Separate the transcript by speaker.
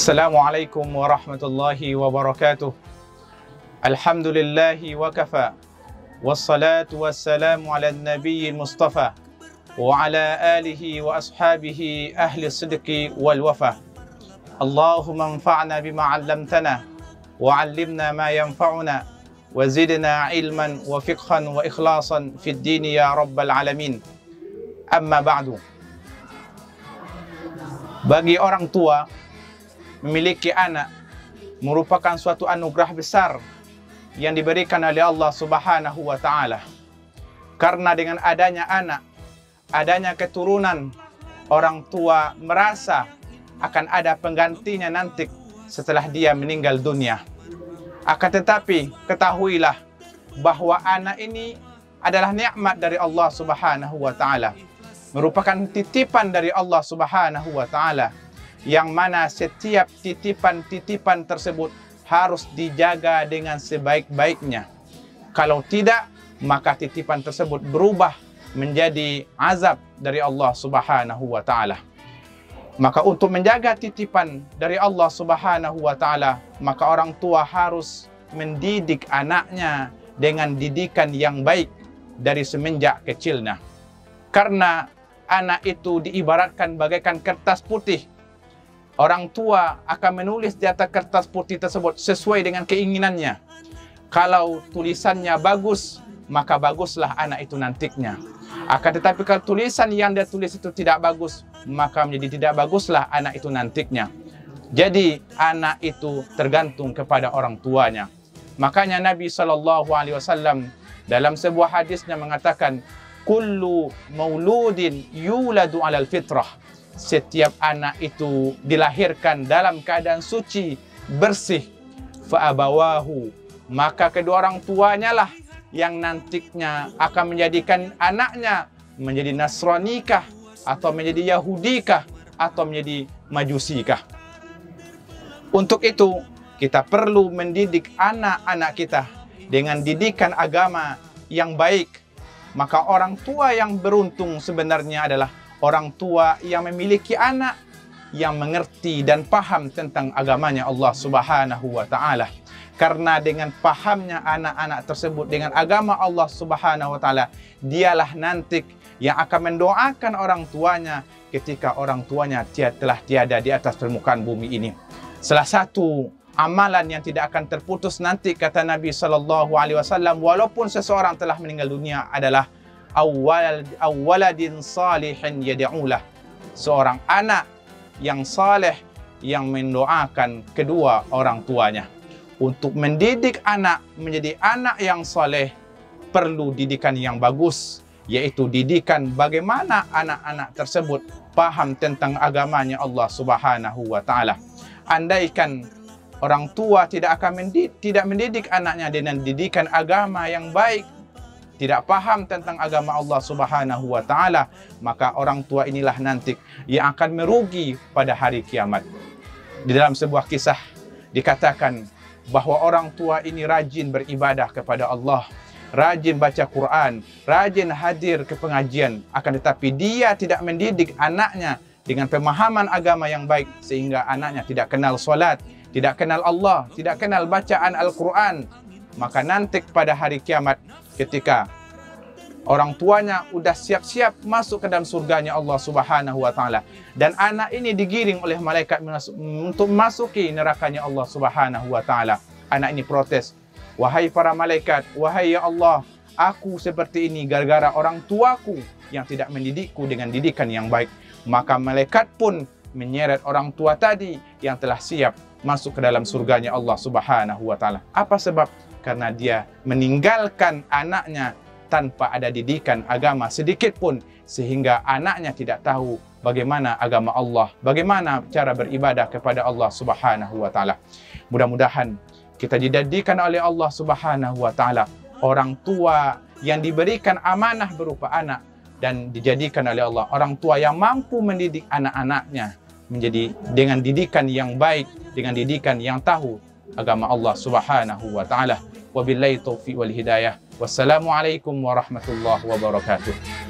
Speaker 1: السلام عليكم ورحمة الله وبركاته. الحمد لله وكفى والصلاة والسلام على النبي المصطفى وعلى آله وأصحابه أهل الصدق والوفا. اللهم انفعنا بما علمتنا وعلمنا ما ينفعنا وزدنا علما وفقها وإخلاصا في الدين يا رب العالمين. أما بعد bagi orang tua memiliki anak merupakan suatu anugerah besar yang diberikan oleh Allah Subhanahu wa taala. Karena dengan adanya anak, adanya keturunan, orang tua merasa akan ada penggantinya nanti setelah dia meninggal dunia. Akan tetapi ketahuilah bahwa anak ini adalah nikmat dari Allah Subhanahu wa taala. Merupakan titipan dari Allah Subhanahu wa taala yang mana setiap titipan-titipan tersebut harus dijaga dengan sebaik-baiknya. Kalau tidak, maka titipan tersebut berubah menjadi azab dari Allah Subhanahu wa taala. Maka untuk menjaga titipan dari Allah Subhanahu wa taala, maka orang tua harus mendidik anaknya dengan didikan yang baik dari semenjak kecilnya. Karena anak itu diibaratkan bagaikan kertas putih orang tua akan menulis di atas kertas putih tersebut sesuai dengan keinginannya. Kalau tulisannya bagus, maka baguslah anak itu nantinya. Akan tetapi kalau tulisan yang dia tulis itu tidak bagus, maka menjadi tidak baguslah anak itu nantinya. Jadi anak itu tergantung kepada orang tuanya. Makanya Nabi saw dalam sebuah hadisnya mengatakan, "Kullu mauludin yuladu 'alal fitrah." Setiap anak itu dilahirkan dalam keadaan suci, bersih. Fa'abawahu. Maka kedua orang tuanya lah yang nantinya akan menjadikan anaknya menjadi Nasranikah atau menjadi Yahudikah atau menjadi Majusikah. Untuk itu, kita perlu mendidik anak-anak kita dengan didikan agama yang baik. Maka orang tua yang beruntung sebenarnya adalah orang tua yang memiliki anak yang mengerti dan paham tentang agamanya Allah Subhanahu wa taala. Karena dengan pahamnya anak-anak tersebut dengan agama Allah Subhanahu wa taala, dialah nanti yang akan mendoakan orang tuanya ketika orang tuanya telah tiada di atas permukaan bumi ini. Salah satu amalan yang tidak akan terputus nanti kata Nabi sallallahu alaihi wasallam walaupun seseorang telah meninggal dunia adalah awwal awwaladin salihin yad'ulah. Seorang anak yang saleh yang mendoakan kedua orang tuanya. Untuk mendidik anak menjadi anak yang saleh perlu didikan yang bagus yaitu didikan bagaimana anak-anak tersebut paham tentang agamanya Allah Subhanahu wa taala. Andaikan orang tua tidak akan mendidik, tidak mendidik anaknya dengan didikan agama yang baik tidak paham tentang agama Allah Subhanahu wa taala, maka orang tua inilah nanti yang akan merugi pada hari kiamat. Di dalam sebuah kisah dikatakan bahawa orang tua ini rajin beribadah kepada Allah, rajin baca Quran, rajin hadir ke pengajian, akan tetapi dia tidak mendidik anaknya dengan pemahaman agama yang baik sehingga anaknya tidak kenal solat, tidak kenal Allah, tidak kenal bacaan Al-Quran, maka nanti pada hari kiamat ketika orang tuanya sudah siap-siap masuk ke dalam surganya Allah Subhanahu wa taala dan anak ini digiring oleh malaikat untuk masuki nerakanya Allah Subhanahu wa taala. Anak ini protes, "Wahai para malaikat, wahai ya Allah, aku seperti ini gara-gara orang tuaku yang tidak mendidikku dengan didikan yang baik." Maka malaikat pun menyeret orang tua tadi yang telah siap masuk ke dalam surganya Allah Subhanahu wa taala. Apa sebab? Karena dia meninggalkan anaknya tanpa ada didikan agama sedikit pun sehingga anaknya tidak tahu bagaimana agama Allah, bagaimana cara beribadah kepada Allah Subhanahu wa taala. Mudah-mudahan kita dijadikan oleh Allah Subhanahu wa taala orang tua yang diberikan amanah berupa anak dan dijadikan oleh Allah orang tua yang mampu mendidik anak-anaknya menjadi dengan didikan yang baik, dengan didikan yang tahu agama Allah Subhanahu wa taala. Wabillahi taufiq wal hidayah. Wassalamualaikum warahmatullahi wabarakatuh.